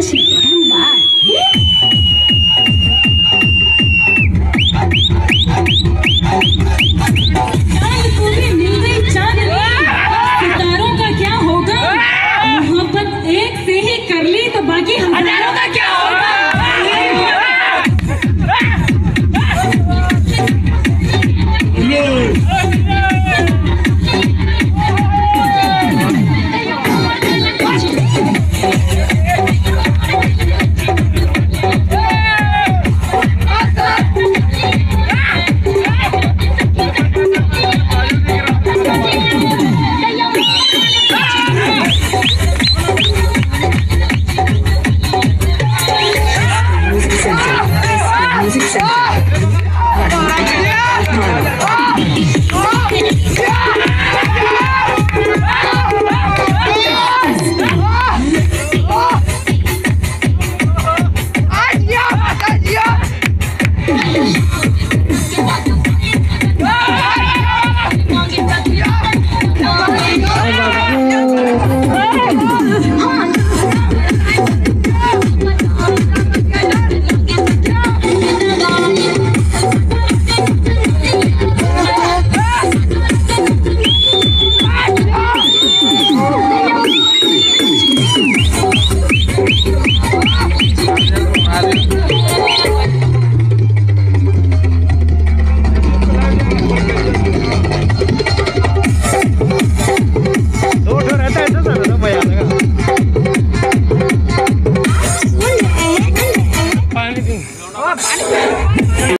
不行。Yo, 哪里？